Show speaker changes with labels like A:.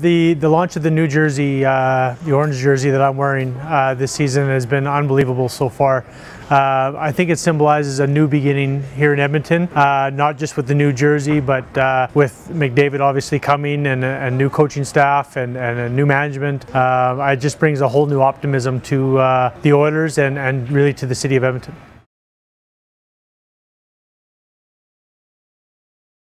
A: the, the launch of the new jersey, uh, the orange jersey that I'm wearing uh, this season has been unbelievable so far. Uh, I think it symbolizes a new beginning here in Edmonton, uh, not just with the new jersey, but uh, with McDavid obviously coming and a, new coaching staff and, and a new management. Uh, it just brings a whole new optimism to the Oilers and, and really to the city of Edmonton.